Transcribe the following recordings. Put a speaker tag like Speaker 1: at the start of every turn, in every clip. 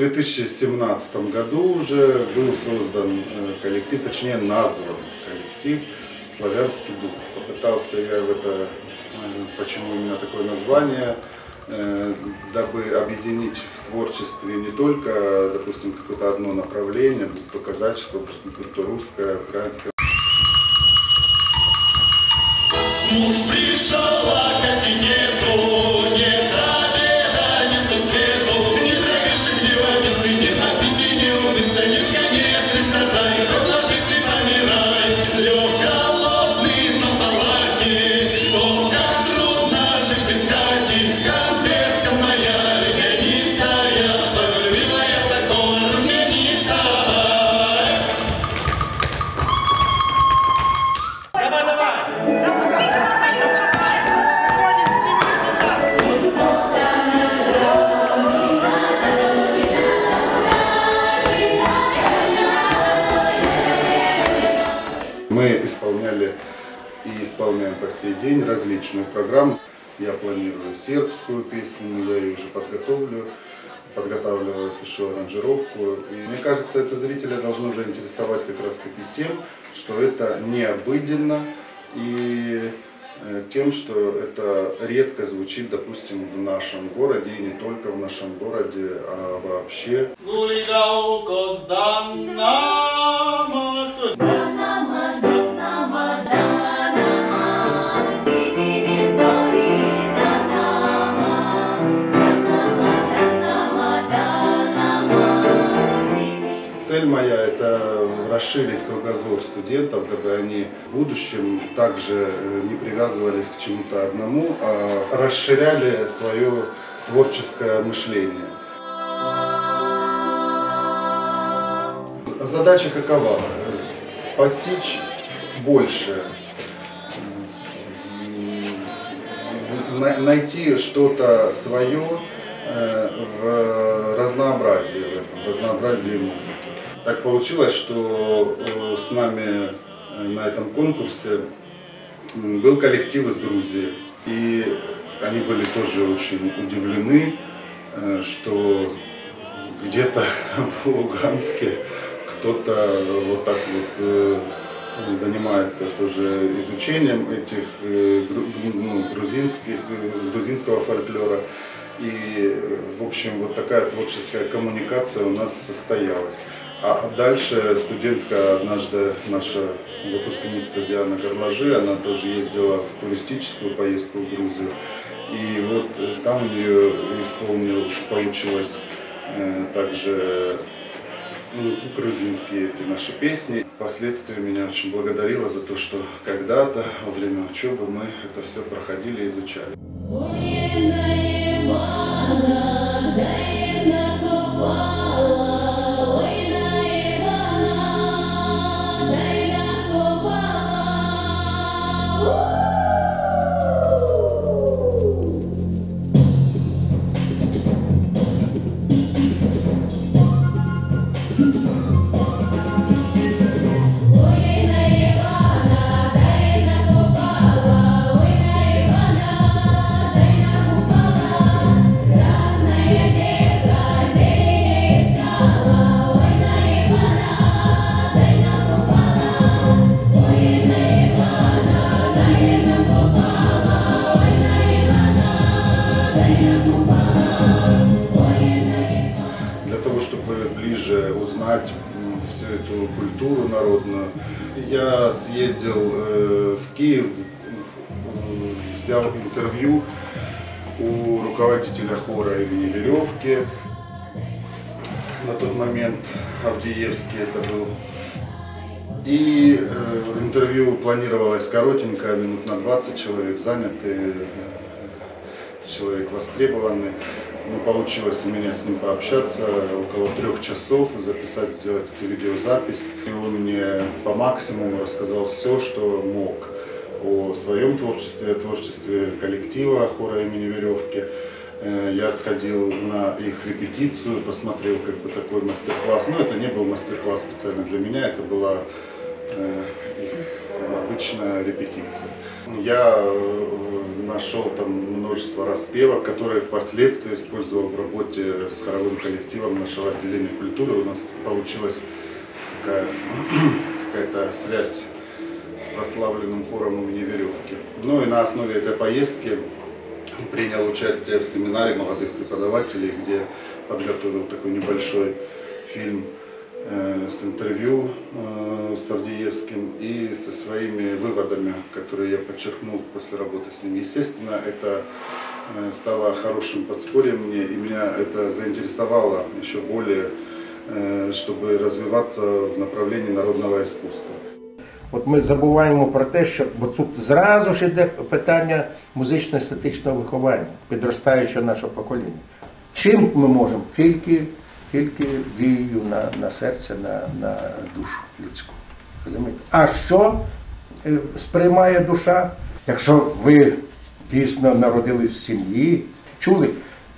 Speaker 1: 2017 году уже был создан э, коллектив, точнее назван коллектив «Славянский дух». Попытался я в это, э, почему именно такое название, э, дабы объединить в творчестве не только, допустим, какое-то одно направление, будь то казачество, будь то русское, украинское.
Speaker 2: Муж пришел, а Кати нету, не
Speaker 1: различную программу. Я планирую сербскую песню, я ее уже подготовлю, подготавливаю, пишу аранжировку. И мне кажется, это зрителя должно заинтересовать как раз таки тем, что это необыденно и э, тем, что это редко звучит, допустим, в нашем городе, и не только в нашем городе, а вообще. Цель моя – это расширить кругозор студентов, дабы они в будущем также э, не привязывались к чему-то одному, а расширяли свое творческое мышление. Задача какова? Постичь больше, найти что-то свое э, в разнообразии, в разнообразии музыки. Так получилось, что э, с нами э, на этом конкурсе был коллектив из Грузии. И они были тоже очень удивлены, э, что где-то в Луганске кто-то вот так вот занимается тоже изучением этих ну, грузинских, грузинского фольклора. И, в общем, вот такая творческая коммуникация у нас состоялась. А дальше студентка однажды, наша выпускница Диана Горлажи, она тоже ездила в туристическую поездку в Грузию. И вот э, там у нее исполнил, получилось э, также ну, грузинские эти наши песни. Впоследствии меня очень благодарила за то, что когда-то во время учебы мы это все проходили и изучали. Коротенькое, минут на 20 человек заняты, человек востребованный. Ну, получилось у меня с ним пообщаться около трех часов, записать, сделать эту видеозапись. И он мне по максимуму рассказал все, что мог о своем творчестве, о творчестве коллектива хора имени Веревки. Э, Я сходил на их репетицию, посмотрел как бы такой мастер-класс. Но это не был мастер-класс специально для меня, это была э, обычная репетиция. Я э, нашел там множество распевок, которые впоследствии использовал в работе с хоровым коллективом нашего отделения культуры. У нас получилась такая какая-то связь с прославленным хором имени Веревки. Ну и на основе этой поездки принял участие в семинаре молодых преподавателей, где подготовил такой небольшой фильм э, с интервью э, с Авдеевским и со своими выводами, которые я подчеркнул после работы с ним. Естественно, это э, стало хорошим подспорьем мне, и меня это заинтересовало еще более, э, чтобы развиваться в направлении народного искусства.
Speaker 3: От ми забуваємо про те, що бо тут зразу ж йде питання музично-естетичного виховання, підростаючого нашого покоління. Чим ми можемо? Тільки, тільки дією на, на серце, на, на душу людську. Розумієте? А що е, сприймає душа? Якщо ви дійсно народились в сім'ї, чули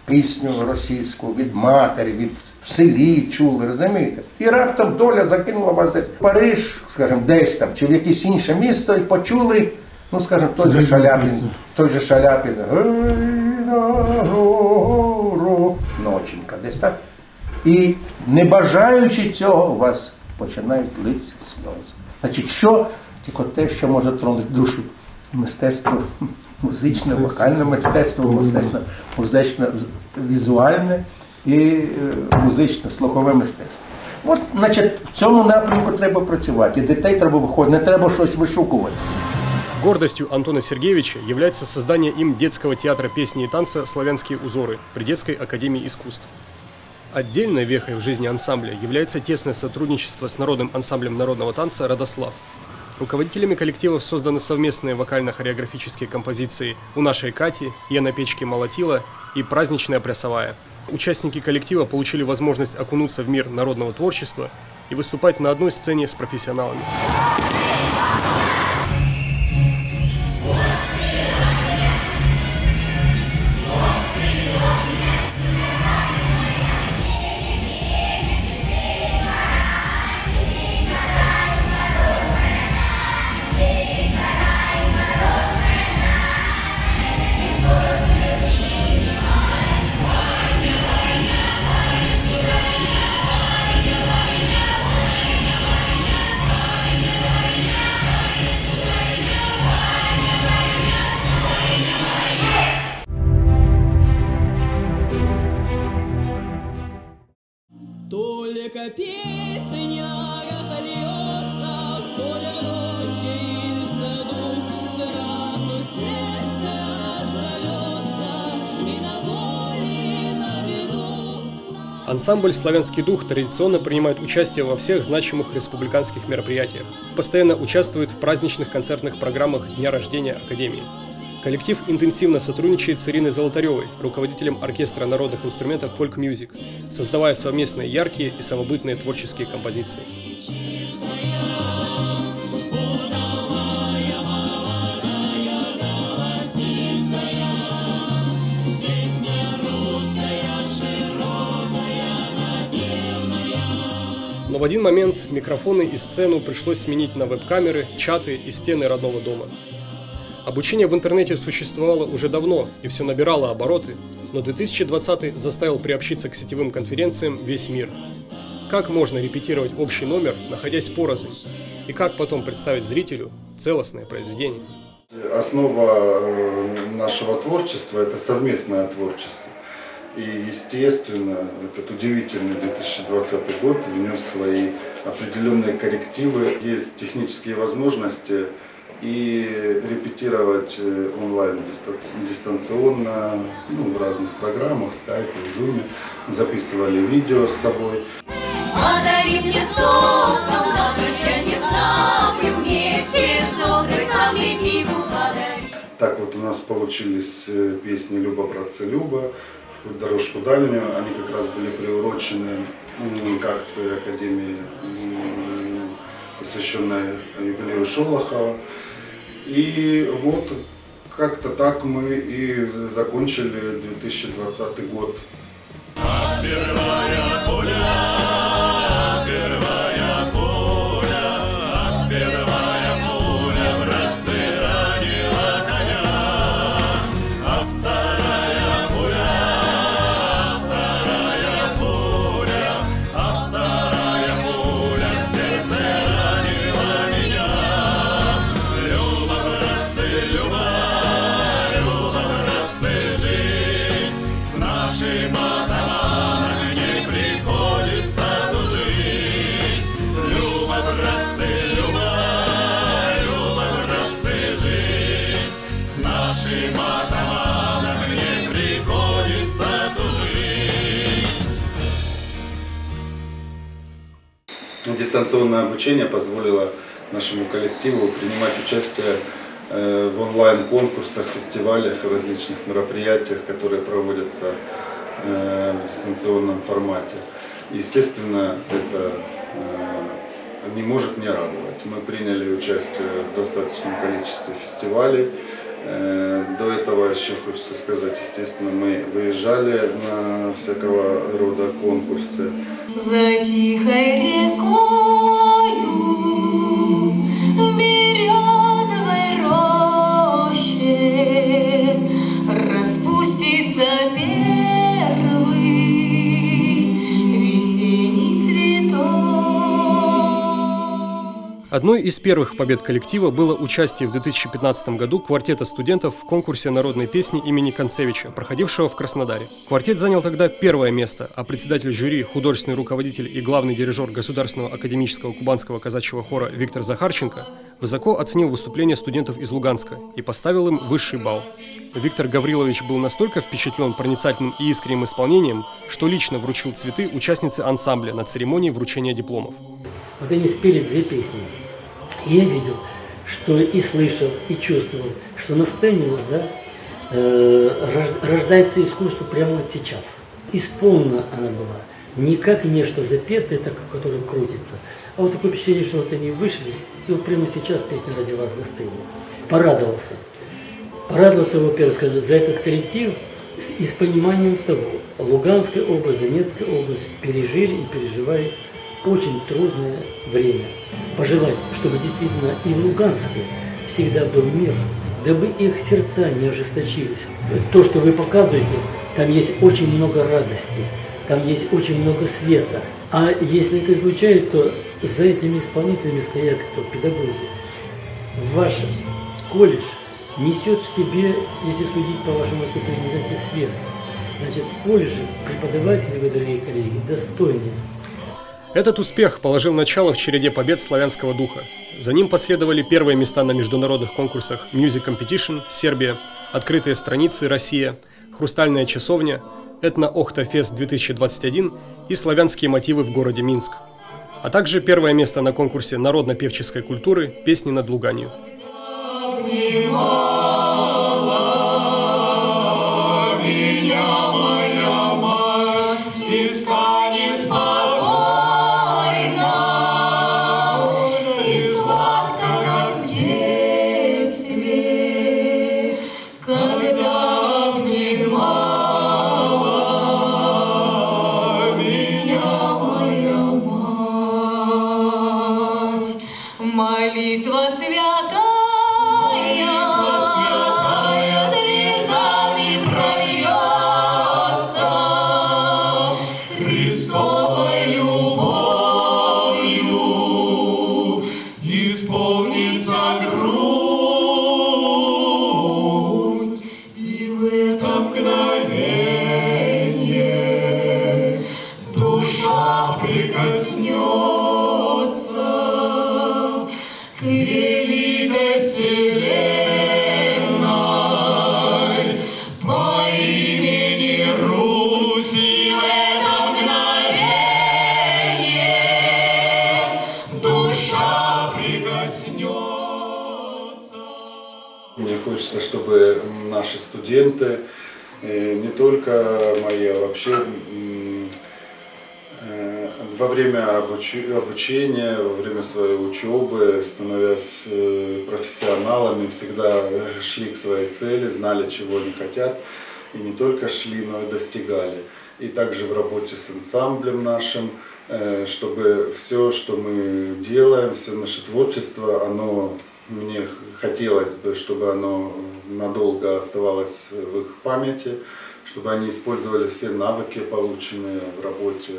Speaker 3: пісню російську від матері, від в селі чули, розумієте? І раптом доля закинула вас десь в Париж, скажімо, десь там, чи в якесь інше місто, і почули, ну, скажімо, той же Шаляпін, той же Шаляпін, «Гей на гору», ноченька, десь так. І не бажаючи цього, у вас починають литися сльози. Значить, що тільки те, що може тронути душу мистецтво, музичне, вокальне мистецтво, музичне, музичне візуальне і е, музичне, слухове мистецтво. От, значить, в цьому напрямку треба працювати. І дітей треба виходити, не треба щось вишукувати.
Speaker 4: Гордостью Антона Сергеевича является создание им детского театра песни и танца «Славянские узоры» при Детской академии искусств. Отдельной вехой в жизни ансамбля является тесное сотрудничество с народным ансамблем народного танца «Родослав». Руководителями коллективов созданы совместные вокально-хореографические композиции «У нашей Кати», «Я на печке молотила» и «Праздничная плясовая». Участники коллектива получили возможность окунуться в мир народного творчества и выступать на одной сцене с профессионалами. Ансамбль «Славянский дух» традиционно принимает участие во всех значимых республиканских мероприятиях. Постоянно участвует в праздничных концертных программах Дня рождения Академии. Коллектив интенсивно сотрудничает с Ириной Золотаревой, руководителем оркестра народных инструментов Folk Music, создавая совместные яркие и самобытные творческие композиции. В один момент микрофоны и сцену пришлось сменить на веб-камеры, чаты и стены родного дома. Обучение в интернете существовало уже давно и все набирало обороты, но 2020 заставил приобщиться к сетевым конференциям весь мир. Как можно репетировать общий номер, находясь порознь? И как потом представить зрителю целостное произведение?
Speaker 1: Основа э, нашего творчества – это совместное творчество. И, естественно, этот удивительный 2020 год внес свои определенные коррективы. Есть технические возможности и репетировать э, онлайн дистанц- дистанционно, ну, в разных программах, скайпе, зуме. Записывали видео с собой.
Speaker 5: Подари мне сокол на прощанье саблю, вместе с доброй саблей подари.
Speaker 1: Так вот у нас получились э, песни «Люба, братцы, Люба», «В дорожку дальнюю». Они как раз были приурочены к акции Академии, посвященной юбилею Шолохова. И вот как-то так мы и закончили 2020 год.
Speaker 2: Первая пуля,
Speaker 1: Дистанционное обучение позволило нашему коллективу принимать участие э, в онлайн-конкурсах, фестивалях и различных мероприятиях, которые проводятся э, в дистанционном формате. Естественно, это э, не может не радовать. Мы приняли участие в достаточном количестве фестивалей. До этого еще хочется сказать, естественно, мы выезжали на всякого рода конкурсы.
Speaker 5: За тихой рекою
Speaker 4: Одной из первых побед коллектива было участие в 2015 году квартета студентов в конкурсе народной песни имени Концевича, проходившего в Краснодаре. Квартет занял тогда первое место, а председатель жюри, художественный руководитель и главный дирижер Государственного академического кубанского казачьего хора Виктор Захарченко высоко оценил выступление студентов из Луганска и поставил им высший балл. Виктор Гаврилович был настолько впечатлен проницательным и искренним исполнением, что лично вручил цветы участнице ансамбля на церемонии вручения дипломов.
Speaker 6: Вот они спели две песни. И я видел, что и слышал, и чувствовал, что на сцене вот, да, э, рож- рождается искусство прямо вот сейчас. Исполнена она была. Не как нечто запетое, так, которое крутится. А вот такое впечатление, что вот они вышли, и вот прямо сейчас песня родилась на сцене. Порадовался. Порадовался, во-первых, сказать, за этот коллектив и с пониманием того, Луганская область, Донецкая область пережили и переживают очень трудное время. Пожелать, чтобы действительно и в Луганске всегда был мир, дабы их сердца не ожесточились. То, что вы показываете, там есть очень много радости, там есть очень много света. А если это звучит, то за этими исполнителями стоят кто? Педагоги. Ваш колледж несет в себе, если судить по вашему выступлению, знаете, свет. Значит, в колледже преподаватели, вы, дорогие коллеги, достойные.
Speaker 4: Этот успех положил начало в череде побед славянского духа. За ним последовали первые места на международных конкурсах Music Competition, Сербия, Открытые страницы, Россия, Хрустальная часовня, Этно Охта Фест 2021 и Славянские мотивы в городе Минск. А также первое место на конкурсе народно-певческой культуры «Песни над Луганью».
Speaker 5: И
Speaker 2: обучения, во время своей учебы, становясь э, профессионалами, всегда шли к своей цели, знали, чего они хотят, и не только шли, но и достигали. И также в работе с ансамблем нашим, э, чтобы все, что мы делаем, все наше творчество, оно мне хотелось бы, чтобы оно надолго оставалось в их памяти, чтобы они использовали все навыки, полученные в работе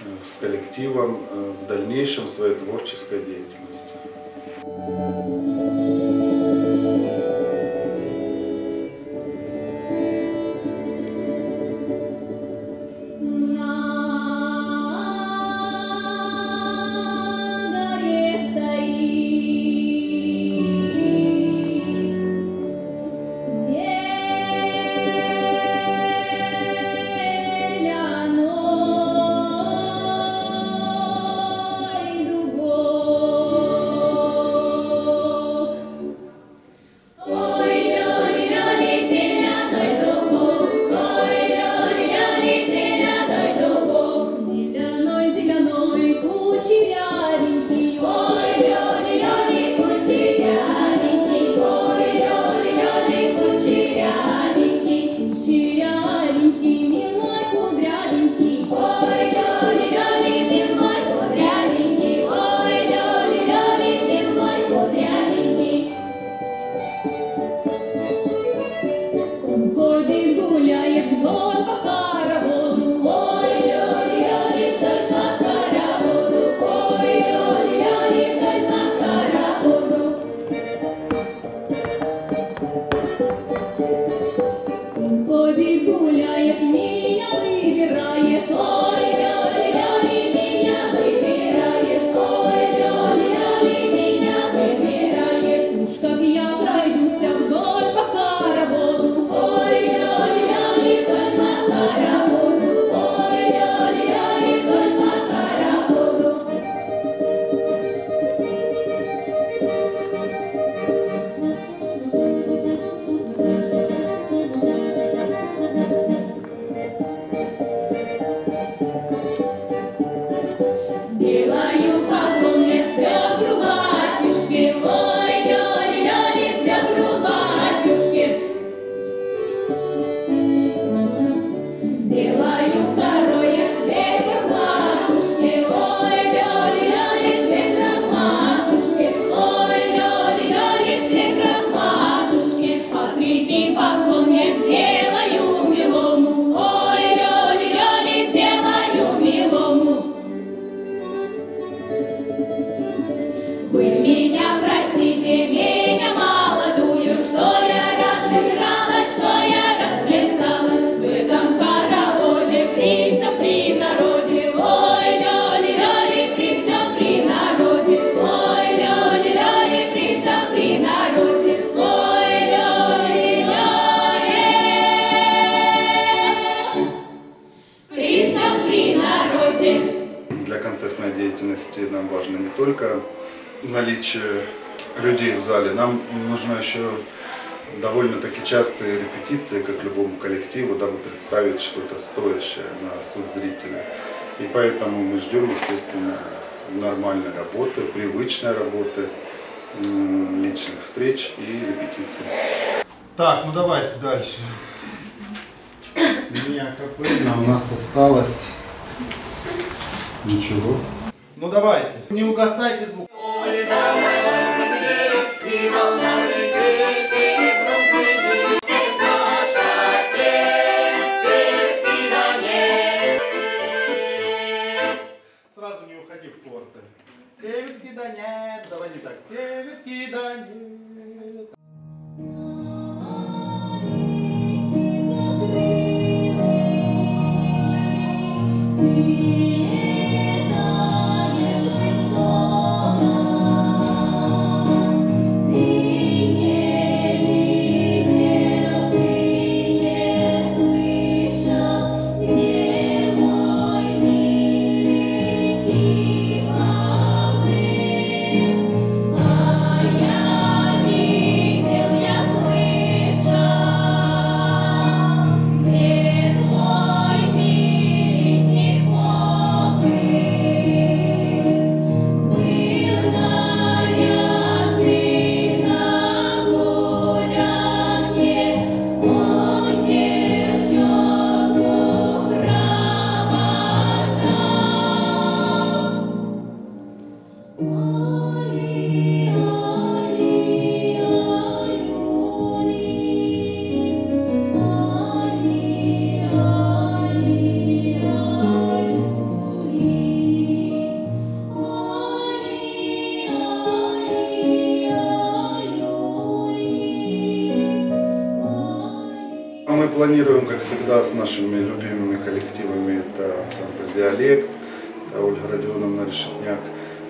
Speaker 2: с коллективом э, в дальнейшем своей творческой деятельности. Только наличие людей в зале, нам нужно еще довольно-таки частые репетиции, как любому коллективу, дабы представить что-то стоящее на суд зрителя. И поэтому мы ждем, естественно, нормальной работы, привычной работы, личных встреч и репетиций. Так, ну давайте дальше. Мия капельна у нас осталось. Ничего. Ну давайте, не угасайте звук. Сразу
Speaker 1: нашими любимыми коллективами. Это ансамбль «Диалект», это Ольга Родионовна Решетняк,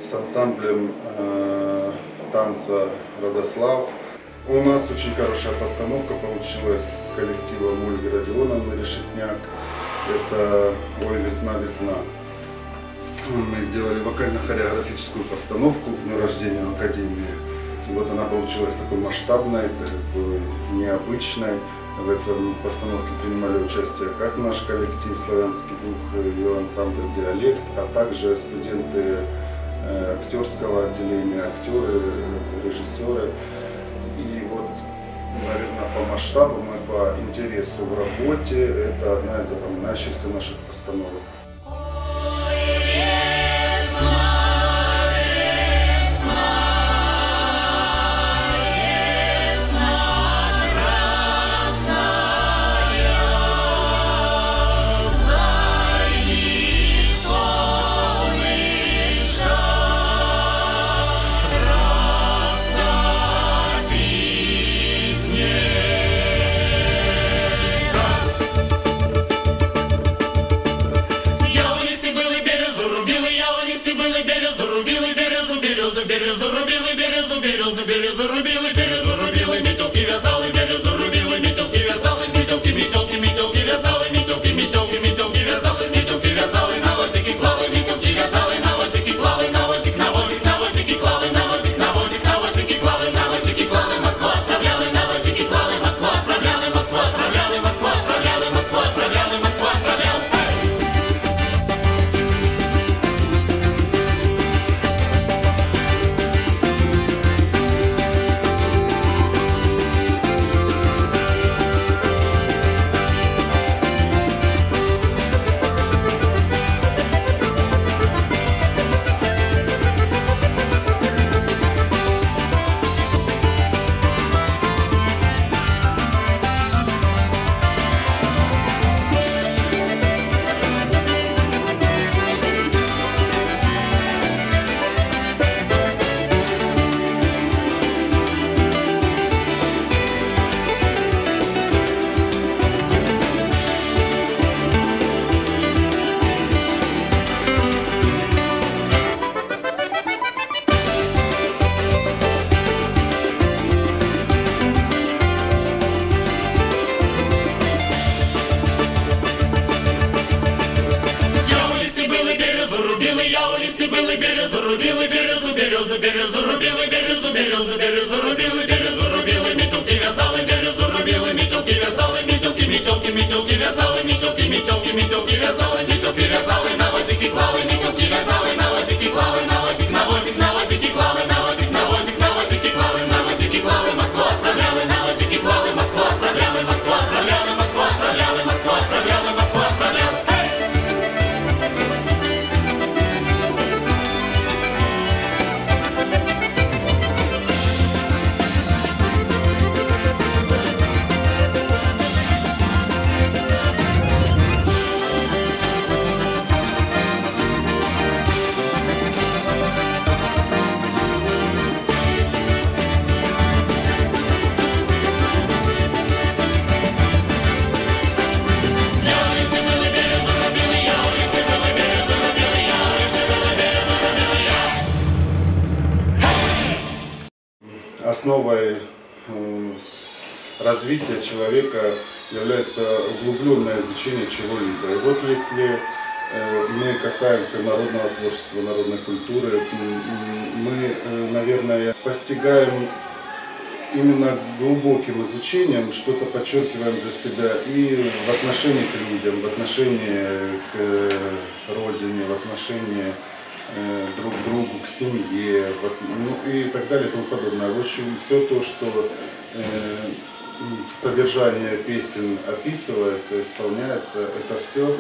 Speaker 1: с ансамблем э, танца «Родослав». У нас очень хорошая постановка получилась с коллективом Ольги Родионовны Решетняк. Это «Ой, весна, весна». Мы сделали вокально-хореографическую постановку к дню рождения Академии. Вот она получилась такой масштабной, такой необычной. В этом постановке принимали участие как наш коллектив «Славянский дух» и ансамбль «Диалект», а также студенты э, актерского отделения, актеры, режиссеры. И вот, наверное, по масштабам и по интересу в работе это одна из запоминающихся наших постановок.
Speaker 5: рубили березу, березу, березу, рубили березу, березу, березу, рубили березу, рубили, мітілки в'язали, березу, рубили, мітілки в'язали, мітілки, мітілки, мітілки в'язали, мітілки, мітілки, мітілки в'язали, мітілки в'язали,
Speaker 1: Основой развития человека является углубленное изучение чего-либо. И вот если э, мы касаемся народного творчества, народной культуры, мы, э, наверное, постигаем именно глубоким изучением что-то подчеркиваем для себя и в отношении к людям, в отношении к э, родине, в отношении друг к другу, к семье, вот, ну и так далее и тому подобное. В общем, все то, что э, содержание песен описывается, исполняется, это все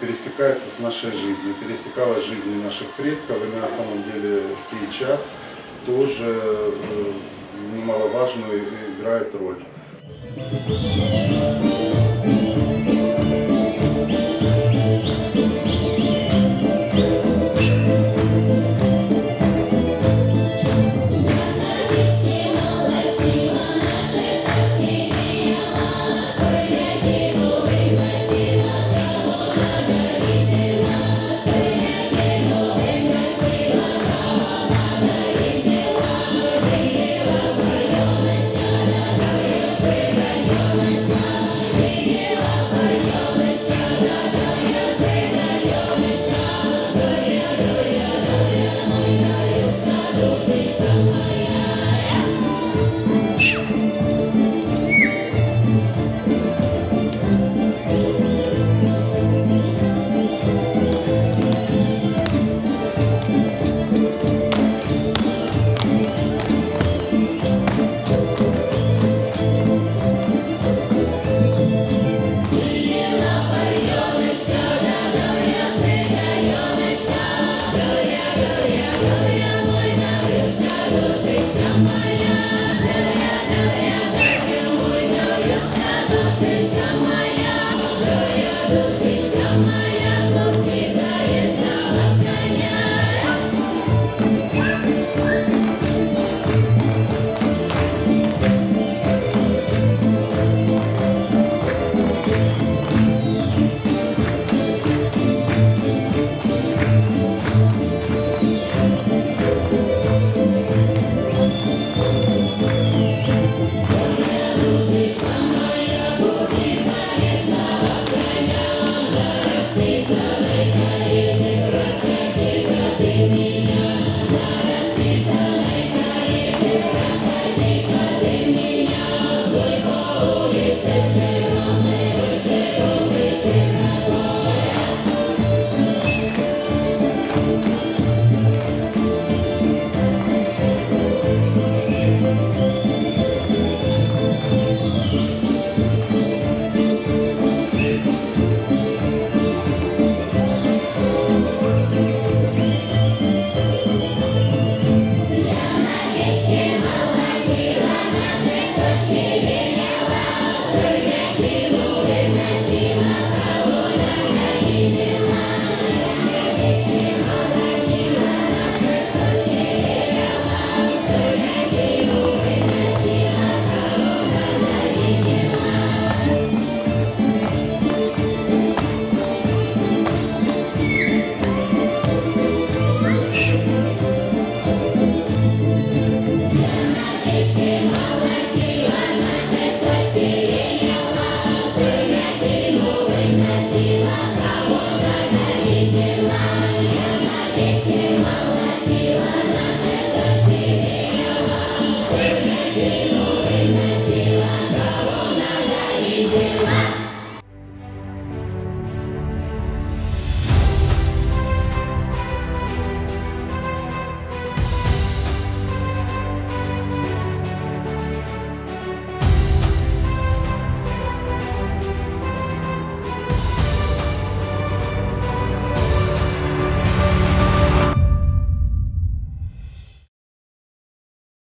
Speaker 1: пересекается с нашей жизнью, пересекалось с жизнью наших предков и на самом деле сейчас тоже э, немаловажную играет роль.